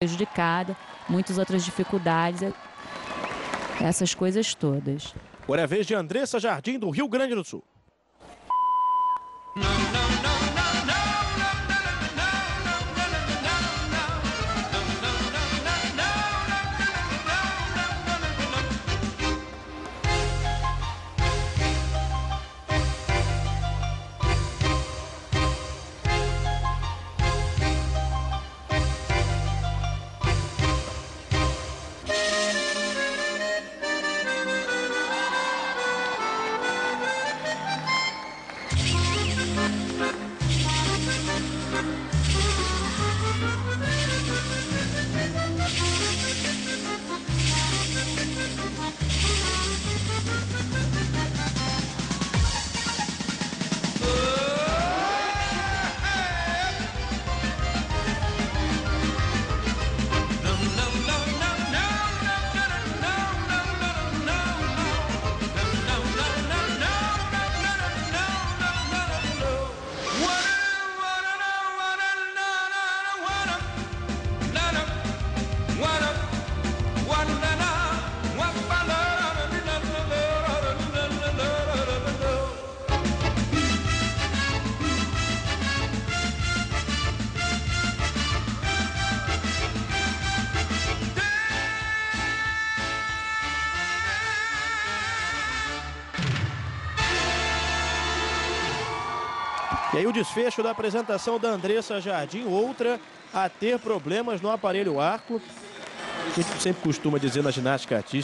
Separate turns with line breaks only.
prejudicada, muitas outras dificuldades, essas coisas todas.
Agora é a vez de Andressa Jardim, do Rio Grande do Sul. E aí o desfecho da apresentação da Andressa Jardim, outra a ter problemas no aparelho arco. A gente sempre costuma dizer na ginástica artística